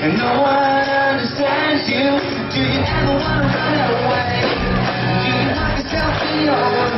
and no one understands you. Do you ever wanna run away? Do you lock yourself in your